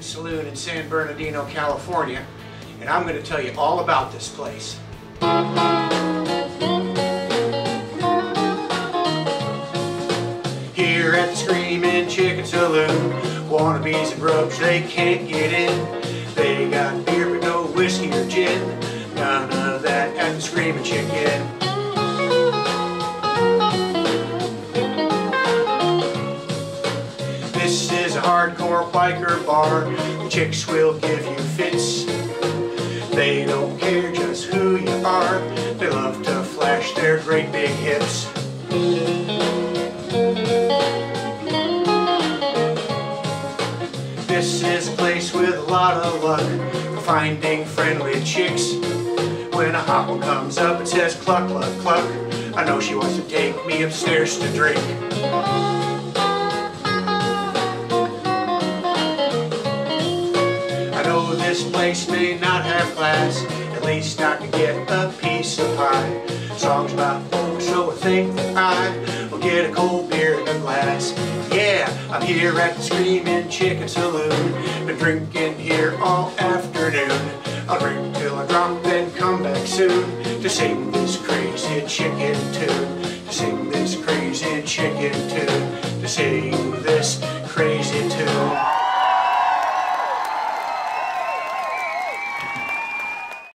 Saloon in San Bernardino, California, and I'm going to tell you all about this place. Here at the Screaming Chicken Saloon, wannabes and grubs, they can't get in. They got beer but no whiskey or gin, none of that at the Screaming Chicken. Is a hardcore biker bar. The chicks will give you fits. They don't care just who you are. They love to flash their great big hips. This is a place with a lot of luck for finding friendly chicks. When a hot one comes up and says cluck, cluck, cluck, I know she wants to take me upstairs to drink. This place may not have class, at least I can get a piece of pie. Songs about folks, so I think I will get a cold beer in a glass. Yeah, I'm here at the Screaming Chicken Saloon, been drinking here all afternoon. I'll drink till I drop, then come back soon to sing this crazy chicken tune. To sing this crazy chicken tune. To sing this